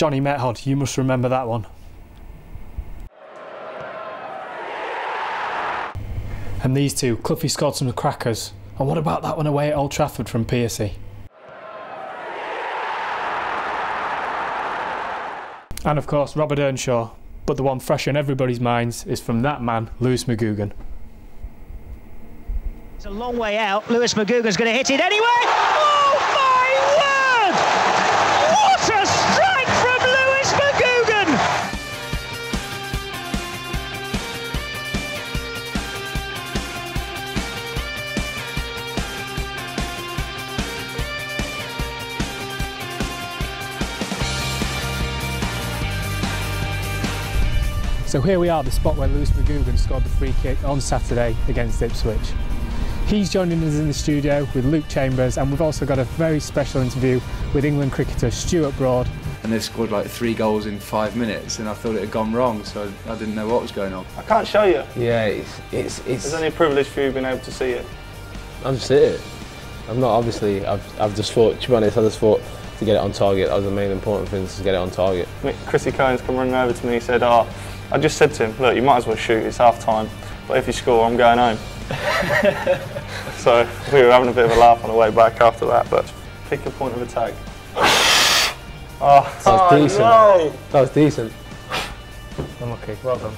Johnny Metgod, you must remember that one. And these two, Cloughie scored some crackers. And what about that one away at Old Trafford from Pearcey? And of course, Robert Earnshaw. But the one fresh in everybody's minds is from that man, Lewis McGugan. It's a long way out. Lewis McGugan's going to hit it anyway. Oh So here we are, the spot where Lewis McGugan scored the free kick on Saturday against Ipswich. He's joining us in the studio with Luke Chambers, and we've also got a very special interview with England cricketer Stuart Broad. and they scored like three goals in five minutes, and I thought it had gone wrong, so I didn't know what was going on. I can't show you. Yeah, it's it's it's. It's only a privilege for you being able to see it. I'm just it. I'm not obviously. I've I've just thought. To be honest, I just thought to get it on target. That was the main important thing to get it on target. Mick- Chrissy Cohen's come running over to me. He said, "Oh, I just said to him, look, you might as well shoot. It's half time, but if you score, I'm going home." so we were having a bit of a laugh on the way back after that. But pick a point of attack. Oh, That was oh, decent. no! That was decent. Unlucky, well done.